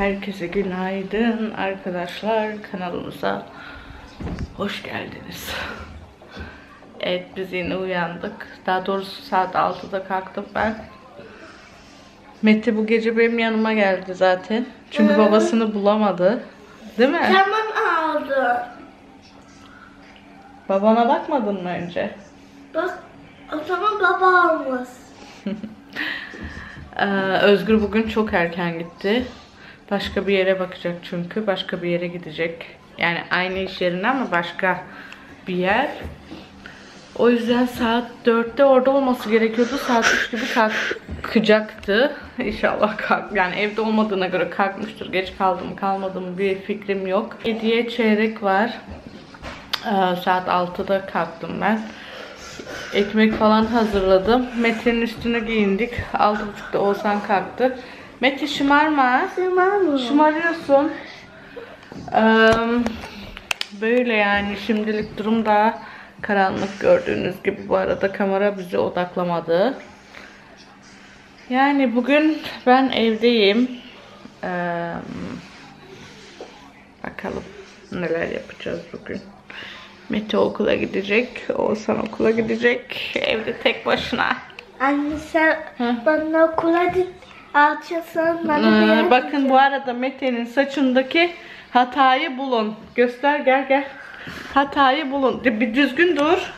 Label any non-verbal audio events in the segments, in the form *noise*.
Herkese günaydın arkadaşlar kanalımıza hoş geldiniz. Evet biz yine uyandık. Daha doğrusu saat 6'da kalktım ben. Mete bu gece benim yanıma geldi zaten. Çünkü babasını bulamadı. Değil mi? Tamam aldı. Babana bakmadın mı önce? Bak o zaman baba almaz. *laughs* Ee, Özgür bugün çok erken gitti. Başka bir yere bakacak çünkü. Başka bir yere gidecek. Yani aynı iş yerine ama başka bir yer. O yüzden saat 4'te orada olması gerekiyordu. Saat 3 gibi kalkacaktı. İnşallah kalk. Yani evde olmadığına göre kalkmıştır. Geç kaldı mı kalmadı mı bir fikrim yok. 7'ye çeyrek var. Ee, saat 6'da kalktım ben. Ekmek falan hazırladım. Mete'nin üstüne giyindik. 6.30'da Oğuzhan kalktı. Mete şımarma. Mı? Şımarıyorsun. Eee, böyle yani şimdilik durum daha karanlık gördüğünüz gibi. Bu arada kamera bizi odaklamadı. Yani bugün ben evdeyim. Eee, bakalım neler yapacağız bugün. Mete okula gidecek. Oğuzhan okula gidecek. Evde tek başına. Anne sen bana okula bana Ee, bakın bu arada Mete'nin saçındaki hatayı bulun. Göster gel gel. Hatayı bulun. Bir düzgün dur.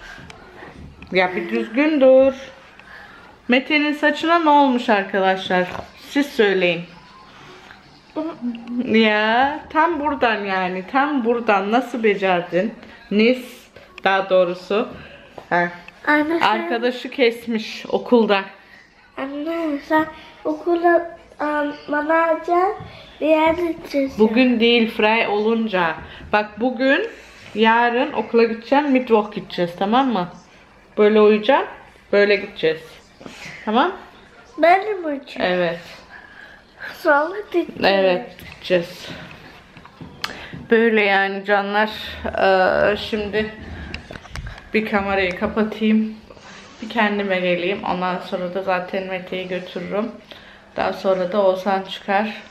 Ya bir düzgün dur. Mete'nin saçına ne olmuş arkadaşlar? Siz söyleyin. Ya tam buradan yani. Tam buradan nasıl becerdin? Nis daha doğrusu. Ha. Arkadaşı kesmiş okulda. Anne sen okula um, bana alacaksın. Bir yerde gideceğiz. Bugün değil Frey olunca. Bak bugün yarın okula gideceğim. Mittwoch gideceğiz tamam mı? Böyle uyuyacağım. Böyle gideceğiz. Tamam? Ben de mi uçayım? Evet. Sonra gideceğiz. Evet gideceğiz. Böyle yani canlar. Ee, şimdi bir kamerayı kapatayım. Bir kendime geleyim. Ondan sonra da zaten Mete'yi götürürüm. Daha sonra da Oğuzhan çıkar.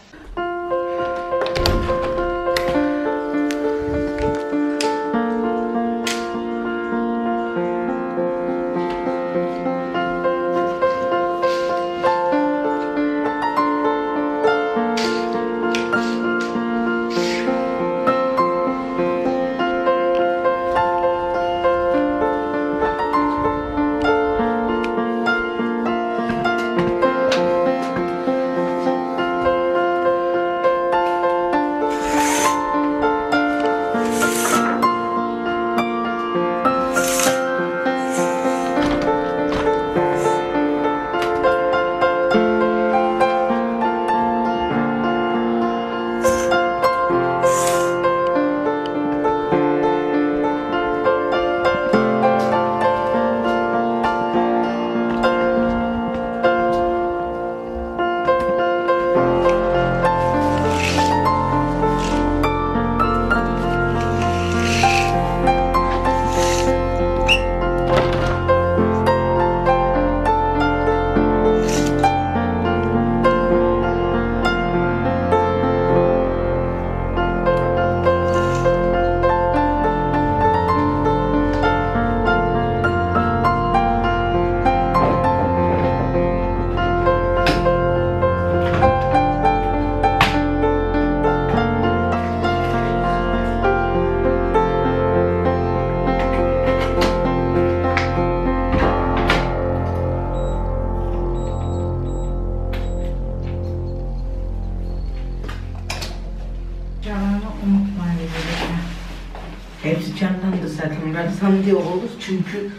Zaten. Ben sandığı olur çünkü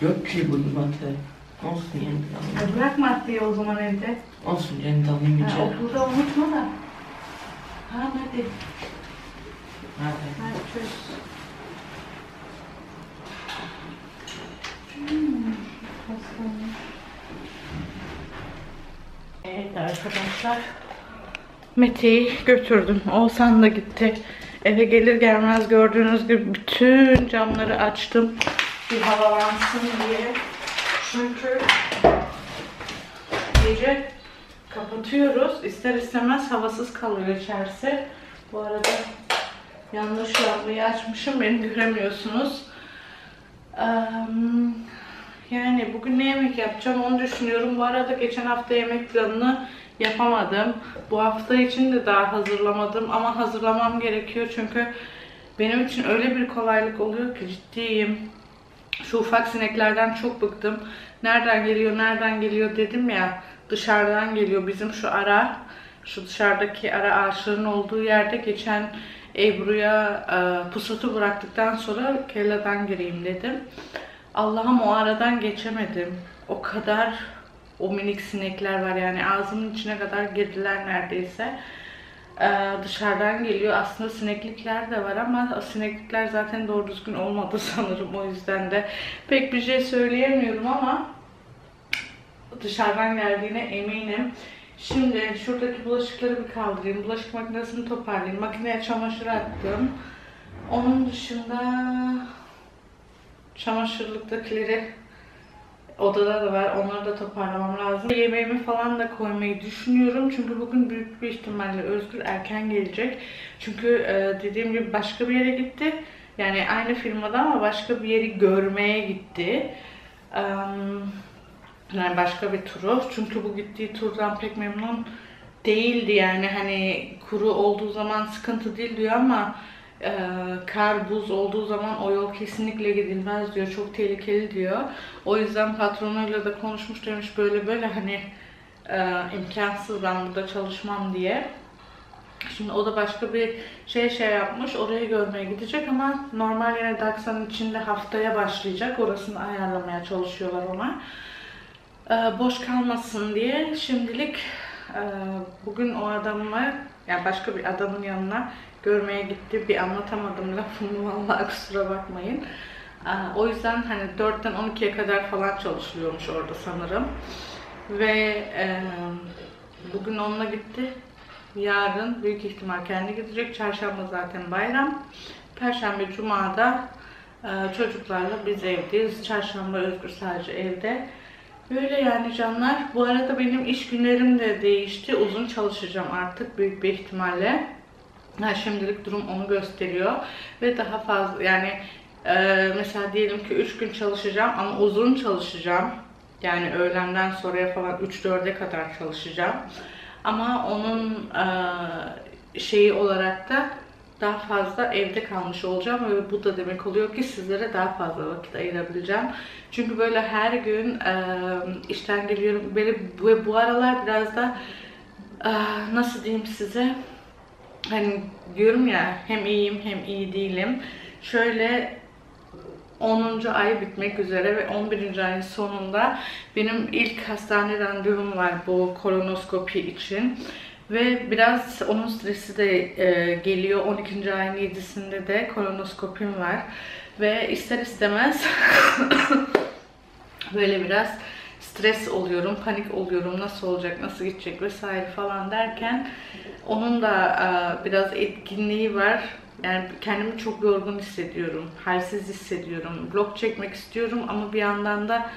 yok ki bunun adı. Olsun yani. Ya bırak maddeyi o zaman evde. Olsun canım dalayım Ha, içeri. okulda unutma da. Ha hadi. Hadi. Hadi çöz. Evet arkadaşlar. Mete'yi götürdüm. Oğuzhan da gitti. Eve gelir gelmez gördüğünüz gibi bütün camları açtım. Bir havalansın diye. Çünkü gece kapatıyoruz. İster istemez havasız kalıyor içerisi. Bu arada yanlış lambayı açmışım. Beni göremiyorsunuz. Em, yani bugün ne yemek yapacağım onu düşünüyorum. Bu arada geçen hafta yemek planını yapamadım. Bu hafta için de daha hazırlamadım ama hazırlamam gerekiyor çünkü benim için öyle bir kolaylık oluyor ki ciddiyim. Şu ufak sineklerden çok bıktım. Nereden geliyor, nereden geliyor dedim ya. Dışarıdan geliyor bizim şu ara. Şu dışarıdaki ara ağaçların olduğu yerde geçen Ebru'ya e, pusatı bıraktıktan sonra kelladan gireyim dedim. Allah'ım o aradan geçemedim. O kadar o minik sinekler var yani ağzımın içine kadar girdiler neredeyse. Ee, dışarıdan geliyor. Aslında sineklikler de var ama sineklikler zaten doğru düzgün olmadı *laughs* sanırım. O yüzden de pek bir şey söyleyemiyorum ama dışarıdan geldiğine eminim. Şimdi şuradaki bulaşıkları bir kaldırayım. Bulaşık makinesini toparlayayım. Makineye çamaşır attım. Onun dışında çamaşırlıktakileri odada da var. Onları da toparlamam lazım. Yemeğimi falan da koymayı düşünüyorum. Çünkü bugün büyük bir ihtimalle Özgür erken gelecek. Çünkü e, dediğim gibi başka bir yere gitti. Yani aynı firmada ama başka bir yeri görmeye gitti. Yani başka bir turu. Çünkü bu gittiği turdan pek memnun değildi yani hani kuru olduğu zaman sıkıntı değil diyor ama e, kar buz olduğu zaman o yol kesinlikle gidilmez diyor. Çok tehlikeli diyor. O yüzden patronuyla da konuşmuş demiş böyle böyle hani e, imkansız ben burada çalışmam diye. Şimdi o da başka bir şey şey yapmış. Orayı görmeye gidecek ama normal yine Daksa'nın içinde haftaya başlayacak. Orasını ayarlamaya çalışıyorlar ona. Ee, boş kalmasın diye şimdilik e, bugün o adamla yani başka bir adamın yanına görmeye gitti. Bir anlatamadım lafımı vallahi kusura bakmayın. O yüzden hani 4'ten 12'ye kadar falan çalışılıyormuş orada sanırım. Ve e, bugün onunla gitti. Yarın büyük ihtimal kendi gidecek. Çarşamba zaten bayram. Perşembe, Cuma'da e, çocuklarla biz evdeyiz. Çarşamba Özgür sadece evde. Böyle yani canlar. Bu arada benim iş günlerim de değişti. Uzun çalışacağım artık büyük bir ihtimalle. Ha, şimdilik durum onu gösteriyor. Ve daha fazla yani e, mesela diyelim ki 3 gün çalışacağım ama uzun çalışacağım. Yani öğlenden sonraya falan 3-4'e kadar çalışacağım. Ama onun e, şeyi olarak da daha fazla evde kalmış olacağım ve bu da demek oluyor ki sizlere daha fazla vakit ayırabileceğim. Çünkü böyle her gün e, işten geliyorum böyle ve bu aralar biraz da e, nasıl diyeyim size hani diyorum ya hem iyiyim hem iyi değilim. Şöyle 10. ay bitmek üzere ve 11. ayın sonunda benim ilk hastane randevum var bu kolonoskopi için. Ve biraz onun stresi de e, geliyor. 12. ayın 7'sinde de kolonoskopim var. Ve ister istemez *coughs* böyle biraz stres oluyorum, panik oluyorum. Nasıl olacak, nasıl gidecek vesaire falan derken onun da e, biraz etkinliği var. Yani kendimi çok yorgun hissediyorum, halsiz hissediyorum. Vlog çekmek istiyorum ama bir yandan da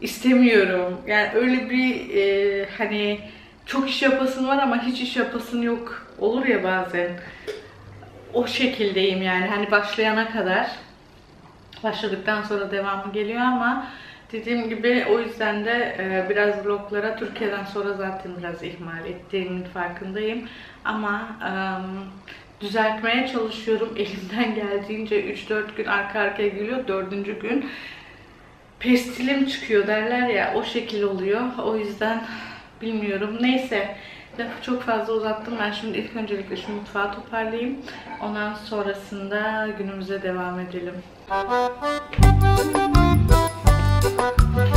istemiyorum. Yani öyle bir e, hani çok iş yapasın var ama hiç iş yapasın yok. Olur ya bazen. O şekildeyim yani hani başlayana kadar. Başladıktan sonra devamı geliyor ama dediğim gibi o yüzden de e, biraz vloglara Türkiye'den sonra zaten biraz ihmal ettiğimin farkındayım. Ama e, düzeltmeye çalışıyorum. *laughs* Elimden geldiğince 3-4 gün arka arkaya geliyor. 4. gün pestilim çıkıyor derler ya o şekil oluyor. O yüzden bilmiyorum. Neyse lafı çok fazla uzattım. Ben şimdi ilk öncelikle şu mutfağı toparlayayım. Ondan sonrasında günümüze devam edelim. bir Thank you.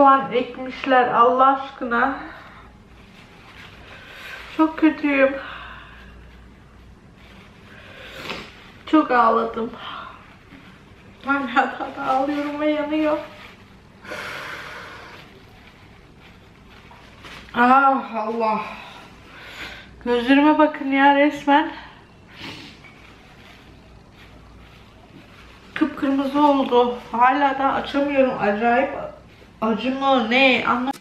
Soğan ekmişler Allah aşkına. Çok kötüyüm. Çok ağladım. Hala da ağlıyorum ve yanıyor. Ah Allah. Gözlerime bakın ya resmen. Kıpkırmızı oldu. Hala da açamıyorum. Acayip acı mı ne anlamadım.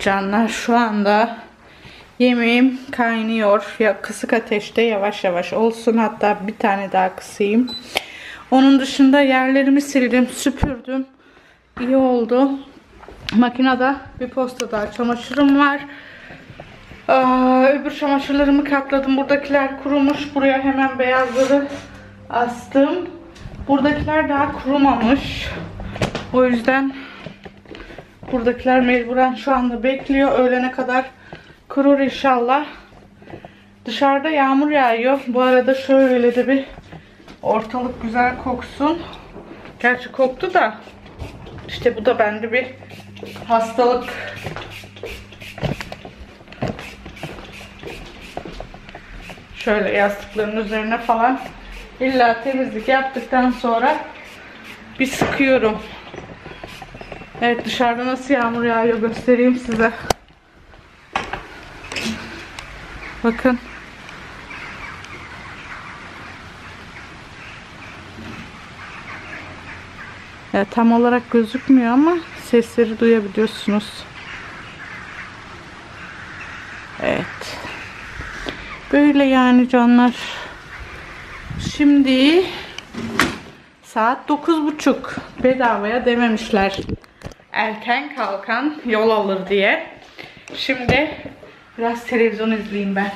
Canlar şu anda yemeğim kaynıyor. Ya kısık ateşte yavaş yavaş olsun. Hatta bir tane daha kısayım. Onun dışında yerlerimi sildim, süpürdüm. İyi oldu. Makinede bir posta daha çamaşırım var. Aa, öbür çamaşırlarımı katladım. Buradakiler kurumuş. Buraya hemen beyazları astım. Buradakiler daha kurumamış. O yüzden Buradakiler mecburen şu anda bekliyor. Öğlene kadar kurur inşallah. Dışarıda yağmur yağıyor. Bu arada şöyle de bir ortalık güzel koksun. Gerçi koktu da işte bu da bende bir hastalık. Şöyle yastıkların üzerine falan illa temizlik yaptıktan sonra bir sıkıyorum. Evet dışarıda nasıl yağmur yağıyor göstereyim size. Bakın. Ya tam olarak gözükmüyor ama sesleri duyabiliyorsunuz. Evet. Böyle yani canlar. Şimdi saat 9.30 bedavaya dememişler erken kalkan yol alır diye. Şimdi biraz televizyon izleyeyim ben.